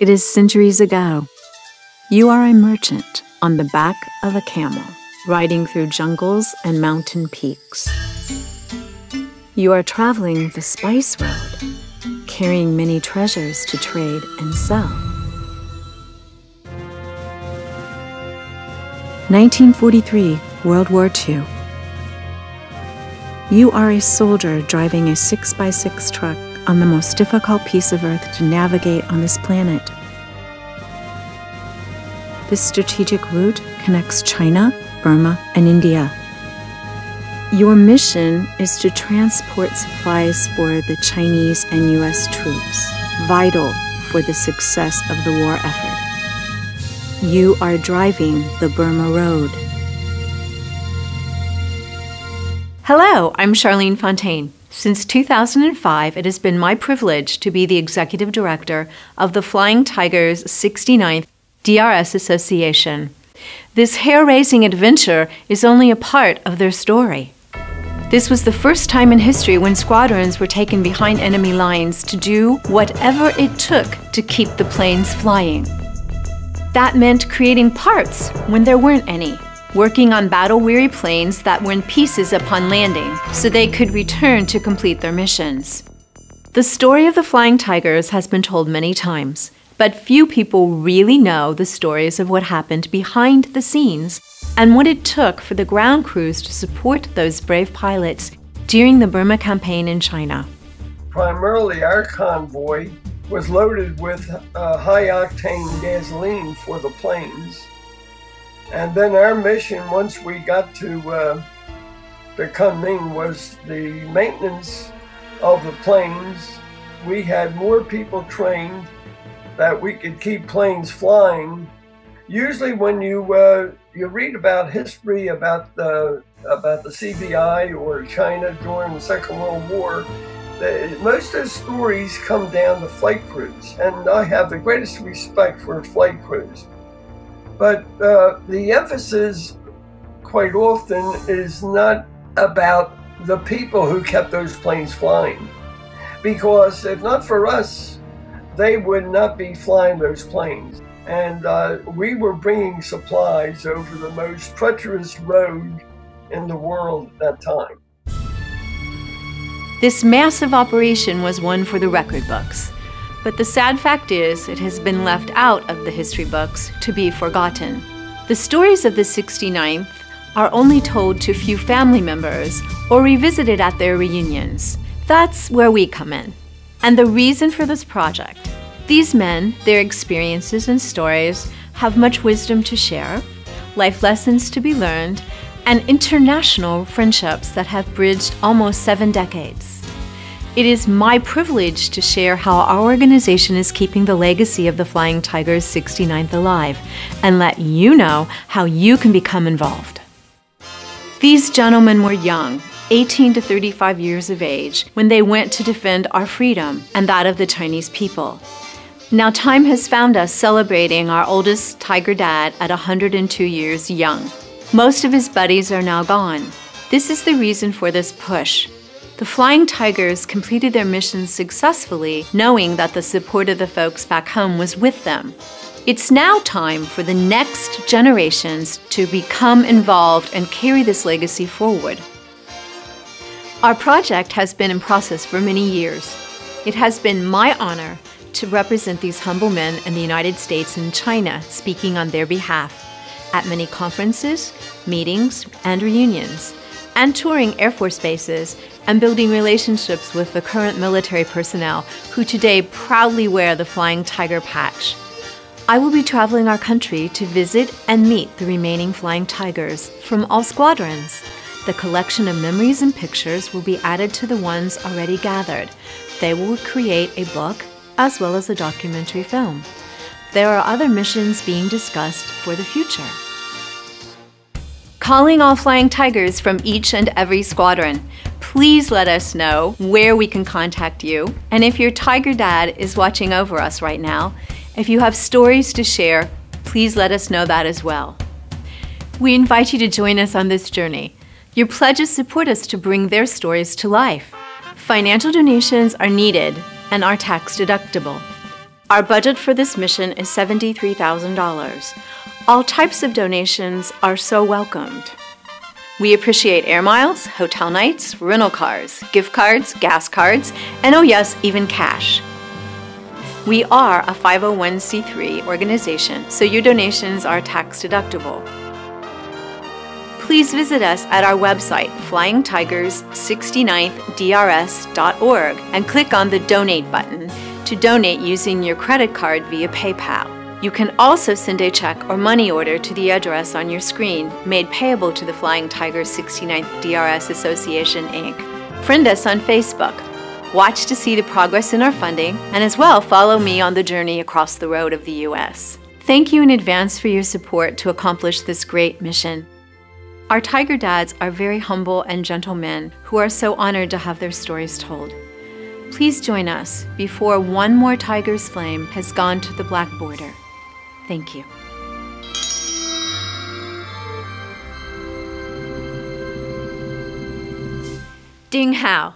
It is centuries ago. You are a merchant on the back of a camel, riding through jungles and mountain peaks. You are traveling the spice road, carrying many treasures to trade and sell. 1943, World War II. You are a soldier driving a 6x6 truck on the most difficult piece of Earth to navigate on this planet. This strategic route connects China, Burma, and India. Your mission is to transport supplies for the Chinese and US troops, vital for the success of the war effort. You are driving the Burma Road. Hello, I'm Charlene Fontaine. Since 2005, it has been my privilege to be the executive director of the Flying Tigers 69th DRS Association. This hair raising adventure is only a part of their story. This was the first time in history when squadrons were taken behind enemy lines to do whatever it took to keep the planes flying. That meant creating parts when there weren't any working on battle weary planes that were in pieces upon landing so they could return to complete their missions. The story of the Flying Tigers has been told many times, but few people really know the stories of what happened behind the scenes and what it took for the ground crews to support those brave pilots during the Burma campaign in China. Primarily, our convoy was loaded with uh, high octane gasoline for the planes and then our mission, once we got to uh, the Kunming, was the maintenance of the planes. We had more people trained that we could keep planes flying. Usually, when you uh, you read about history about the about the CBI or China during the Second World War, most of the stories come down to flight crews, and I have the greatest respect for flight crews. But uh, the emphasis quite often is not about the people who kept those planes flying. Because if not for us, they would not be flying those planes. And uh, we were bringing supplies over the most treacherous road in the world at that time. This massive operation was one for the record books. But the sad fact is, it has been left out of the history books to be forgotten. The stories of the 69th are only told to few family members or revisited at their reunions. That's where we come in. And the reason for this project these men, their experiences and stories, have much wisdom to share, life lessons to be learned, and international friendships that have bridged almost seven decades. It is my privilege to share how our organization is keeping the legacy of the Flying Tigers 69th alive and let you know how you can become involved. These gentlemen were young, 18 to 35 years of age, when they went to defend our freedom and that of the Chinese people. Now, time has found us celebrating our oldest Tiger Dad at 102 years young. Most of his buddies are now gone. This is the reason for this push the Flying Tigers completed their mission successfully, knowing that the support of the folks back home was with them. It's now time for the next generations to become involved and carry this legacy forward. Our project has been in process for many years. It has been my honor to represent these humble men in the United States and China, speaking on their behalf at many conferences, meetings, and reunions, and touring Air Force bases and building relationships with the current military personnel who today proudly wear the Flying Tiger patch. I will be traveling our country to visit and meet the remaining Flying Tigers from all squadrons. The collection of memories and pictures will be added to the ones already gathered. They will create a book as well as a documentary film. There are other missions being discussed for the future. Calling all Flying Tigers from each and every squadron please let us know where we can contact you. And if your tiger dad is watching over us right now, if you have stories to share, please let us know that as well. We invite you to join us on this journey. Your pledges support us to bring their stories to life. Financial donations are needed and are tax deductible. Our budget for this mission is $73,000. All types of donations are so welcomed. We appreciate air miles, hotel nights, rental cars, gift cards, gas cards, and oh yes, even cash. We are a 501c3 organization, so your donations are tax deductible. Please visit us at our website, flyingtigers69thdrs.org, and click on the Donate button to donate using your credit card via PayPal. You can also send a check or money order to the address on your screen, made payable to the Flying Tigers 69th DRS Association, Inc. Friend us on Facebook. Watch to see the progress in our funding, and as well follow me on the journey across the road of the U.S. Thank you in advance for your support to accomplish this great mission. Our Tiger Dads are very humble and gentle men who are so honored to have their stories told. Please join us before one more tiger's flame has gone to the black border. Thank you. Ding Hao.